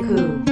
Haiku.